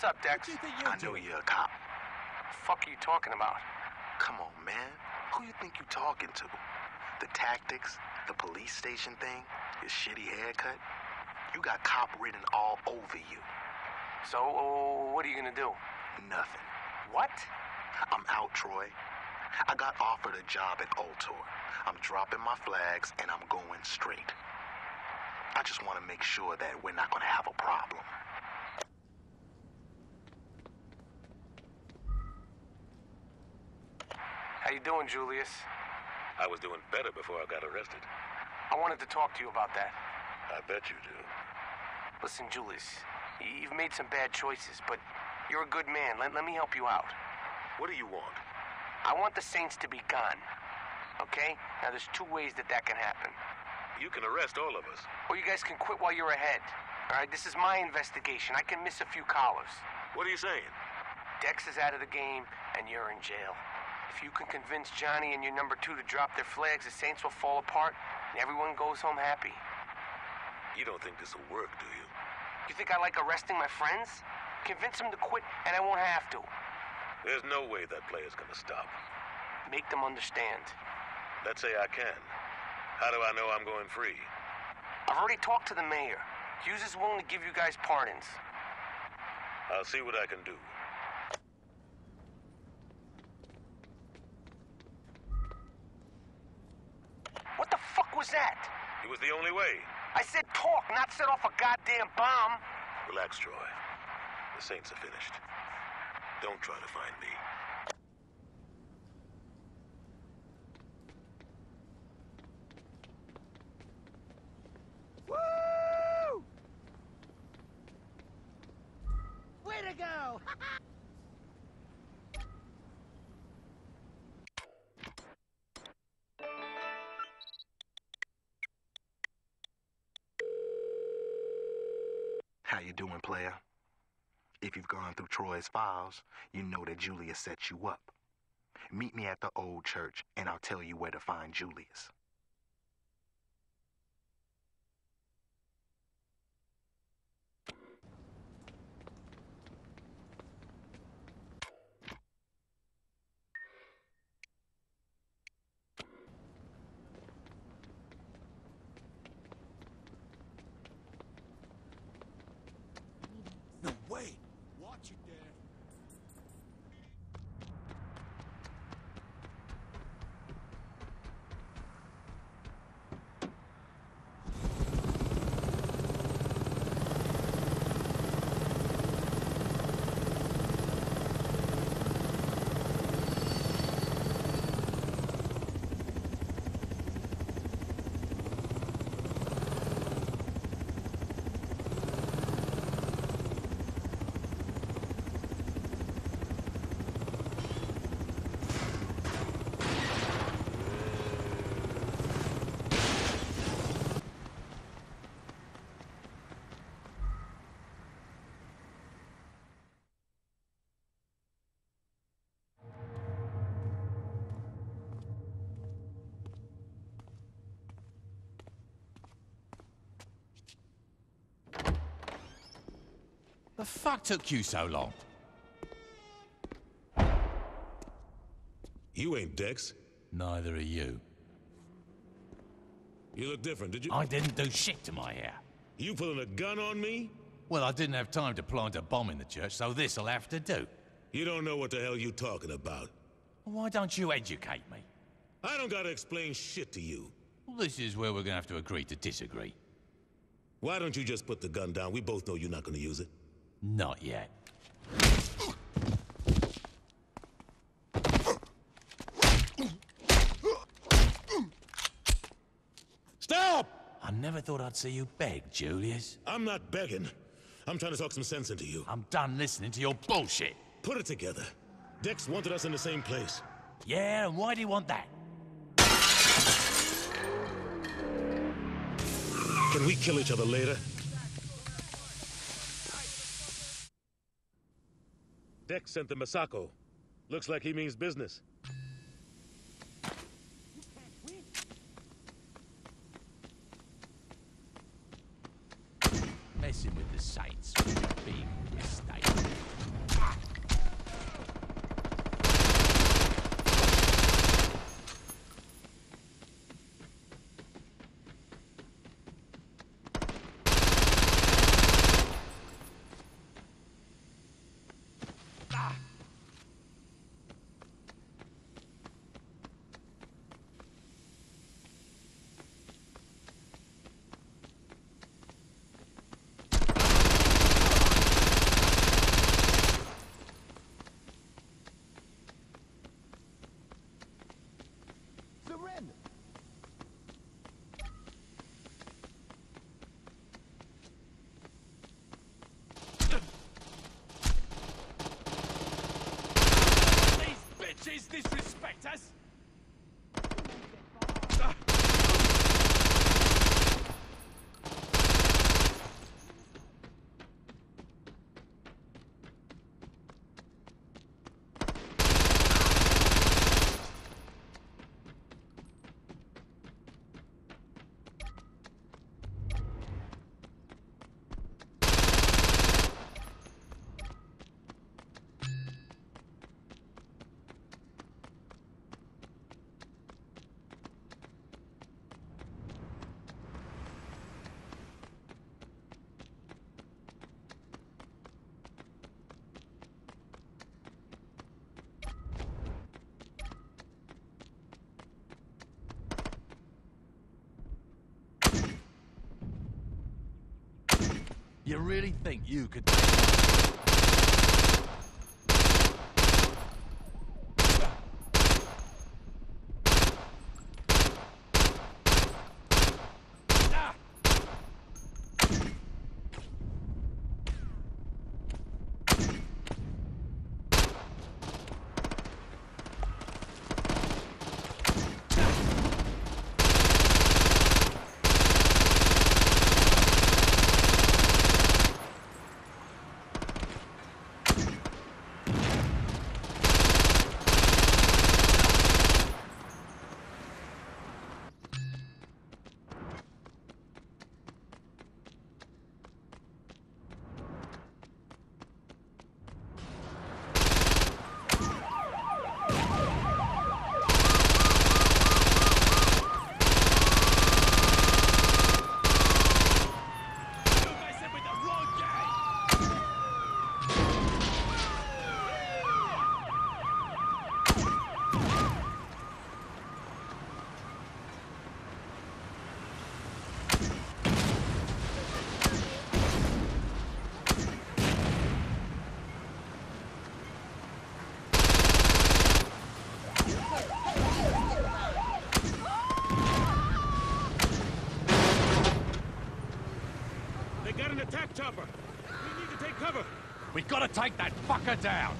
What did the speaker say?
What's up, Dex? What I know you're a cop. fuck are you talking about? Come on, man. Who you think you're talking to? The tactics, the police station thing, your shitty haircut? You got cop written all over you. So, uh, what are you gonna do? Nothing. What? I'm out, Troy. I got offered a job at Ultor. I'm dropping my flags and I'm going straight. I just want to make sure that we're not going to have a problem. How you doing, Julius? I was doing better before I got arrested. I wanted to talk to you about that. I bet you do. Listen, Julius, you've made some bad choices, but you're a good man. Let, let me help you out. What do you want? I want the Saints to be gone. Okay? Now, there's two ways that that can happen. You can arrest all of us. Or you guys can quit while you're ahead. All right? This is my investigation. I can miss a few collars. What are you saying? Dex is out of the game, and you're in jail. If you can convince Johnny and your number two to drop their flags, the Saints will fall apart, and everyone goes home happy. You don't think this will work, do you? You think I like arresting my friends? Convince them to quit, and I won't have to. There's no way that player's gonna stop. Make them understand. Let's say I can. How do I know I'm going free? I've already talked to the mayor. Hughes is willing to give you guys pardons. I'll see what I can do. What the fuck? It was the only way. I said talk, not set off a goddamn bomb. Relax, Troy. The Saints are finished. Don't try to find me. Woo! Way to go! How you doing, player? If you've gone through Troy's files, you know that Julius set you up. Meet me at the old church, and I'll tell you where to find Julius. No, wait! Watch it, Dad. The fuck took you so long? You ain't Dex. Neither are you. You look different, did you? I didn't do shit to my hair. You pulling a gun on me? Well, I didn't have time to plant a bomb in the church, so this'll have to do. You don't know what the hell you talking about. Why don't you educate me? I don't gotta explain shit to you. Well, this is where we're gonna have to agree to disagree. Why don't you just put the gun down? We both know you're not gonna use it. Not yet. Stop! I never thought I'd see you beg, Julius. I'm not begging. I'm trying to talk some sense into you. I'm done listening to your bullshit. Put it together. Dex wanted us in the same place. Yeah, and why do you want that? Can we kill each other later? Dex sent the Masako. Looks like he means business. Messing with the Saints was a big mistake. You really think you could... They got to take that fucker down.